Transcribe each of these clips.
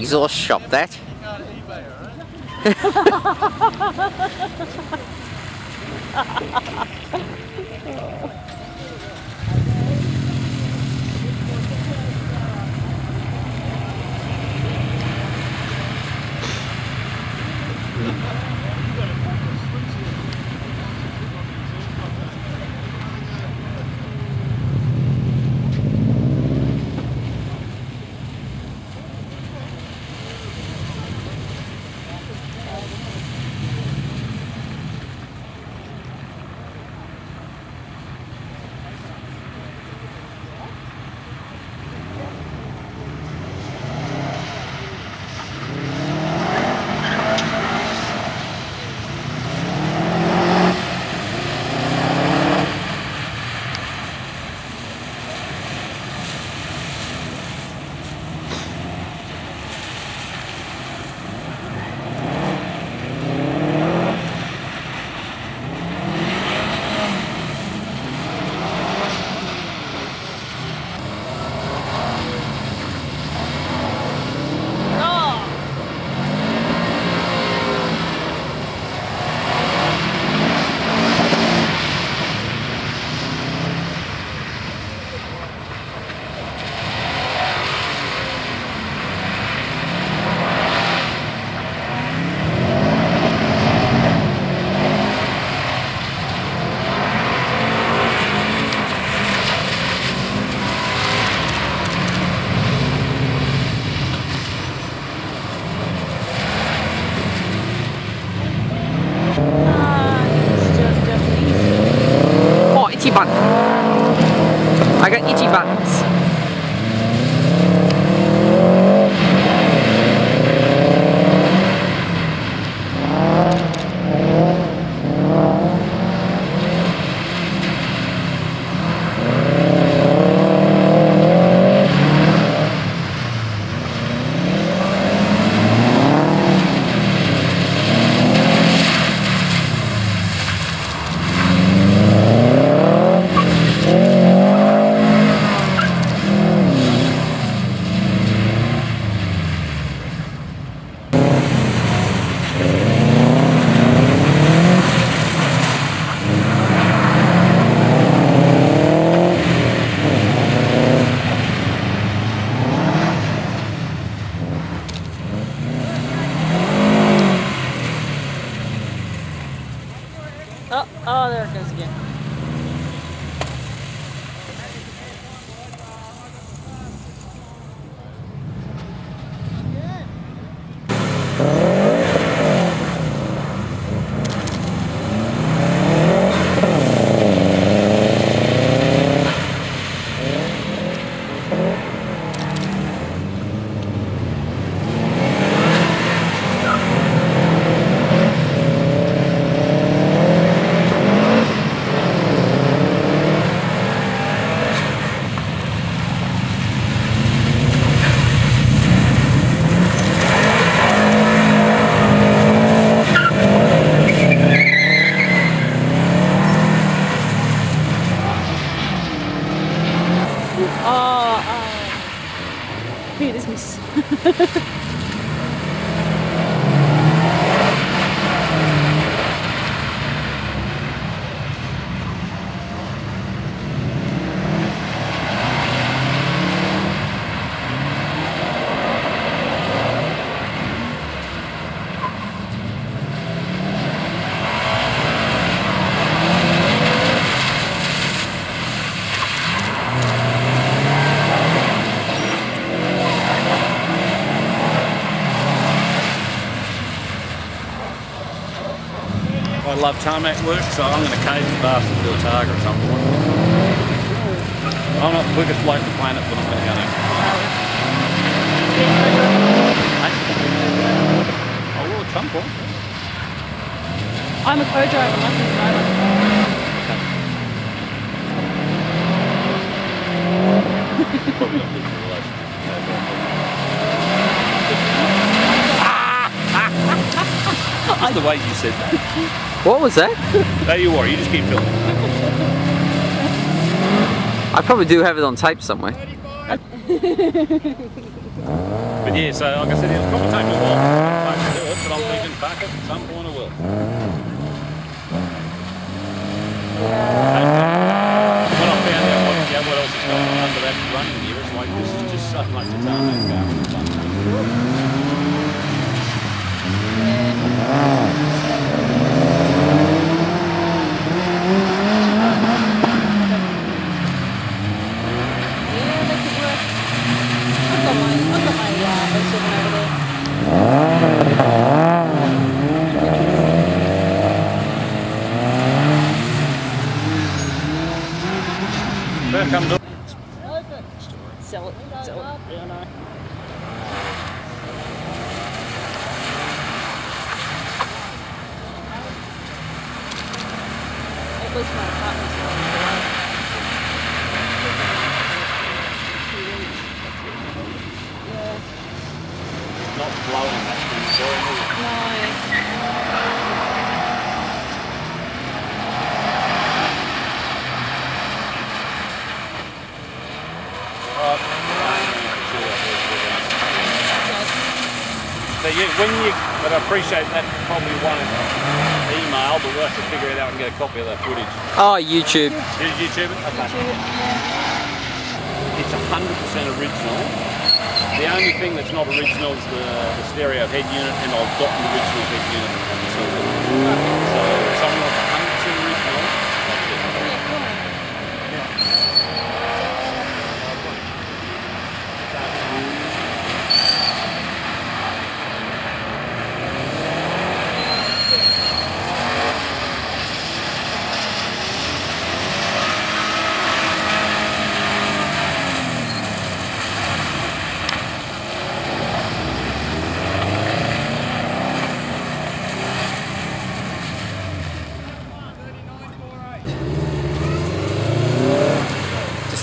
exhaust shop, that. love tarmac work, so I'm going to cave the bastard to a Targa at some point. I'm not the quickest bloke on the planet, but I'm going to go there. I will oh, at some point. I'm a co-driver, not a driver. Probably not good for the relationship. Just the way you said that. What was that? There you are, you just keep filming. I probably do have it on tape somewhere. But yeah, so like I said, it'll probably take me a while to do it, but I'm thinking back at some point I will. When I found out what, yeah, what else is going on under that running gear, it's like this is just so much a tarmac car. Yeah, they could work. I've got my, I've got my uh, 07 over there. Better come Sell it, sell it. Yeah, I know. At least my apartment's not in the way. Two weeks. Yeah. Not blowing that thing, so No. So you, when you, but I appreciate that probably one email, but we'll have to figure it out and get a copy of that footage. Oh, YouTube. Did you YouTube it? Okay. YouTube yeah. It's 100% original. The only thing that's not original is the, the stereo head unit, and I've got the original head unit on the. So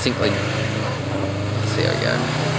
succinctly. Let's see how we go.